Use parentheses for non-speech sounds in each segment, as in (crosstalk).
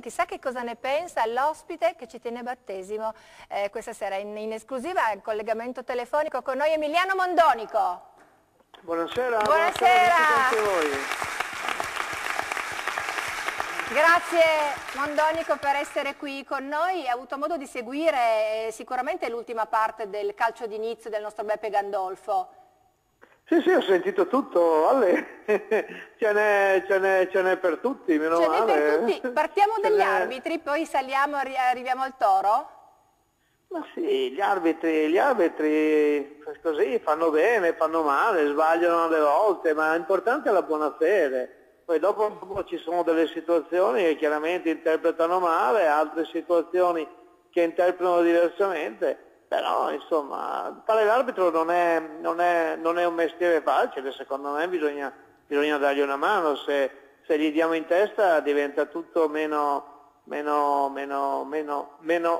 chissà che cosa ne pensa l'ospite che ci tiene battesimo eh, questa sera in, in esclusiva, in collegamento telefonico con noi Emiliano Mondonico. Buonasera, buonasera, buonasera a voi. Grazie Mondonico per essere qui con noi, ha avuto modo di seguire eh, sicuramente l'ultima parte del calcio d'inizio del nostro Beppe Gandolfo. Sì, sì, ho sentito tutto, Ale. (laughs) ce n'è per tutti, meno ce male. Per tutti. Partiamo dagli arbitri, poi saliamo, arriviamo al toro? Ma sì, gli arbitri, gli arbitri così fanno bene, fanno male, sbagliano alle volte, ma l'importante è la buona fede. Poi dopo ci sono delle situazioni che chiaramente interpretano male, altre situazioni che interpretano diversamente però insomma fare l'arbitro non è, non, non è, un mestiere facile, secondo me bisogna, bisogna dargli una mano, se, se, gli diamo in testa diventa tutto meno, meno,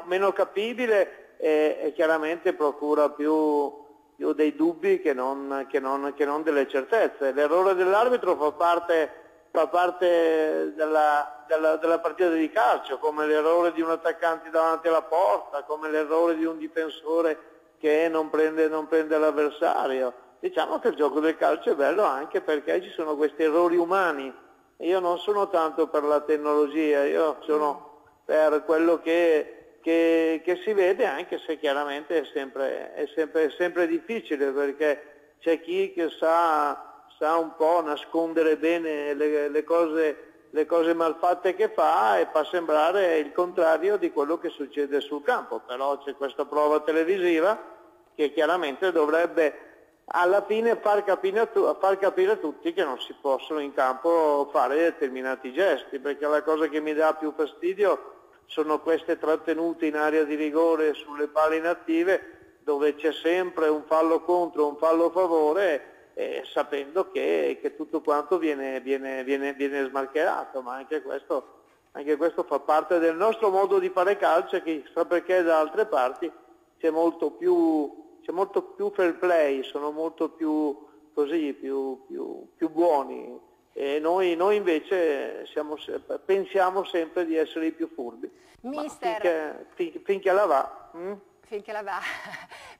meno capibile e, e, chiaramente procura più, più dei dubbi che non, che, che non, delle certezze. L'errore dell'arbitro fa parte fa parte della, della, della, partita di calcio, come l'errore di un attaccante davanti alla porta, come l'errore di un difensore che non prende, non prende l'avversario. Diciamo che il gioco del calcio è bello anche perché ci sono questi errori umani. Io non sono tanto per la tecnologia, io sono per quello che, che, che si vede, anche se chiaramente è sempre, è sempre, è sempre difficile perché c'è chi che sa sa un po' nascondere bene le, le, cose, le cose malfatte che fa e fa sembrare il contrario di quello che succede sul campo, però c'è questa prova televisiva che chiaramente dovrebbe alla fine far capire, a far capire a tutti che non si possono in campo fare determinati gesti, perché la cosa che mi dà più fastidio sono queste trattenute in area di rigore sulle palle inattive dove c'è sempre un fallo contro, un fallo a favore eh, sapendo che, che, tutto quanto viene, viene, viene, viene smarcherato, ma anche questo, anche questo, fa parte del nostro modo di fare calcio e chissà perché da altre parti c'è molto più, c'è molto più fair play, sono molto più, così, più, più, più buoni e noi, noi invece siamo, pensiamo sempre di essere i più furbi. Mister... Finché, finché la va. Hm? finché la va.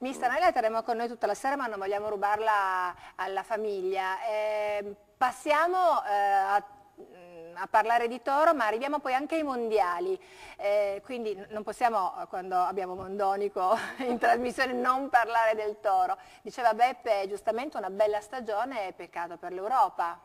Mister, noi la terremo con noi tutta la sera ma non vogliamo rubarla alla famiglia. Eh, passiamo eh, a, a, parlare di Toro ma arriviamo poi anche ai mondiali, eh, quindi non possiamo quando abbiamo Mondonico (laughs) in trasmissione non parlare del Toro. Diceva Beppe giustamente una bella stagione, peccato per l'Europa.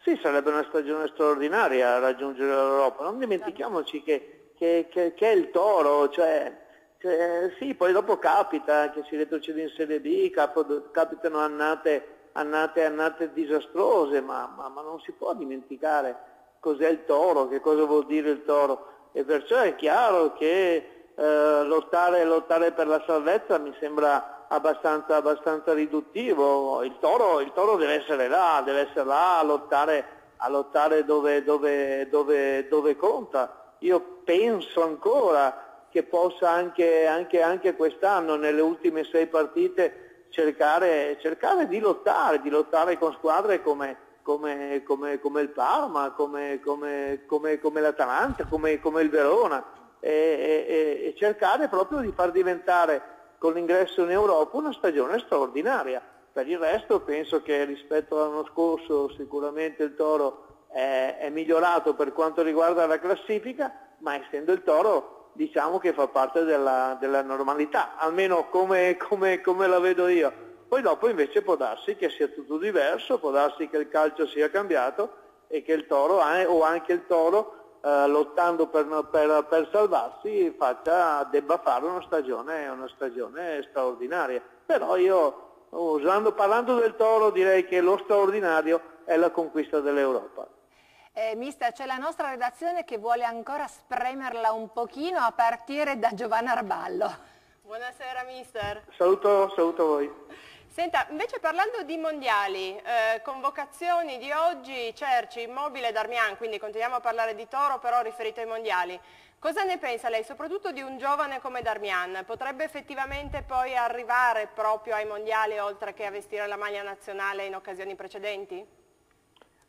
Sì, sarebbe una stagione straordinaria raggiungere l'Europa, non dimentichiamoci che, che, che, che è il Toro, cioè cioè, sì, poi dopo capita che si retrocede in Serie B, capitano annate, annate, annate disastrose, ma, ma, ma, non si può dimenticare cos'è il toro, che cosa vuol dire il toro. E perciò è chiaro che eh, lottare, lottare, per la salvezza mi sembra abbastanza, abbastanza riduttivo. Il toro, il toro, deve essere là, deve essere là a lottare, a lottare dove, dove, dove, dove conta. Io penso ancora che possa anche, anche, anche quest'anno, nelle ultime sei partite, cercare, cercare, di lottare, di lottare con squadre come, come, come, come il Parma, come, l'Atalanta, come, il Verona e, e, e cercare proprio di far diventare con l'ingresso in Europa una stagione straordinaria. Per il resto penso che rispetto all'anno scorso sicuramente il Toro è, è migliorato per quanto riguarda la classifica, ma essendo il Toro diciamo che fa parte della, della normalità, almeno come, come, come, la vedo io. Poi dopo invece può darsi che sia tutto diverso, può darsi che il calcio sia cambiato e che il toro o anche il toro eh, lottando per, per, per salvarsi faccia, debba fare una stagione, una stagione straordinaria. Però io, usando, parlando del toro, direi che lo straordinario è la conquista dell'Europa. Eh, mister, c'è la nostra redazione che vuole ancora spremerla un pochino a partire da Giovanna Arballo. Buonasera mister. Saluto, saluto voi. Senta, invece parlando di mondiali, eh, convocazioni di oggi, Cerci, Immobile, Darmian, quindi continuiamo a parlare di Toro però riferito ai mondiali. Cosa ne pensa lei, soprattutto di un giovane come Darmian? Potrebbe effettivamente poi arrivare proprio ai mondiali oltre che a vestire la maglia nazionale in occasioni precedenti?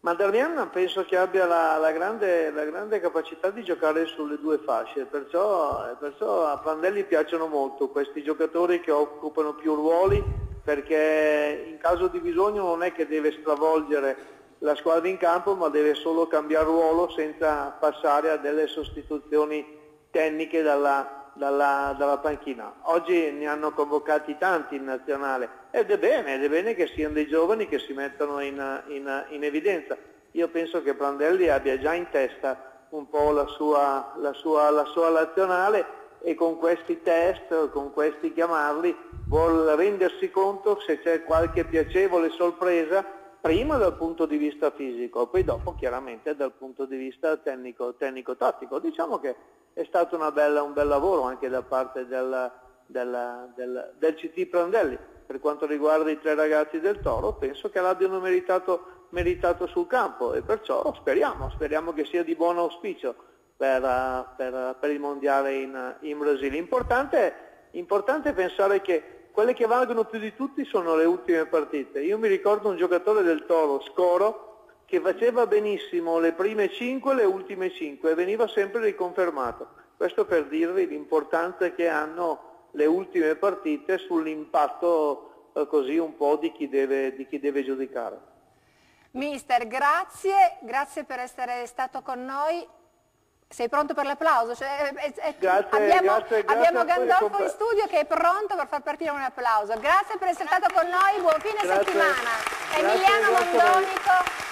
Ma Darmian penso che abbia la, la, grande, la, grande, capacità di giocare sulle due fasce, perciò, perciò, a Prandelli piacciono molto questi giocatori che occupano più ruoli perché in caso di bisogno non è che deve stravolgere la squadra in campo ma deve solo cambiare ruolo senza passare a delle sostituzioni tecniche dalla, dalla, dalla panchina. Oggi ne hanno convocati tanti in nazionale ed è bene, ed è bene che siano dei giovani che si mettono in, in, in evidenza. Io penso che Prandelli abbia già in testa un po' la sua, la sua, la sua nazionale e con questi test, con questi chiamarli, vuol rendersi conto se c'è qualche piacevole sorpresa prima dal punto di vista fisico, poi dopo chiaramente dal punto di vista tecnico-tattico. Diciamo che è stato bella, un bel lavoro anche da parte del, del, del, del CT Prandelli per quanto riguarda i tre ragazzi del Toro, penso che l'abbiano meritato, meritato sul campo e perciò speriamo, speriamo che sia di buon auspicio per, per, per il mondiale in, in Brasile. Importante, importante pensare che quelle che valgono più di tutti sono le ultime partite. Io mi ricordo un giocatore del Toro, Scoro, che faceva benissimo le prime 5 e le ultime 5 e veniva sempre riconfermato. Questo per dirvi l'importanza che hanno le ultime partite sull'impatto eh, così un po' di chi, deve, di chi deve giudicare. Mister, grazie, grazie per essere stato con noi. Sei pronto per l'applauso? Cioè, è, è, grazie, abbiamo, grazie, abbiamo Gandolfo in studio che è pronto per far partire un applauso. Grazie per essere stato con noi, buon fine grazie, settimana. Emiliano Mondonico.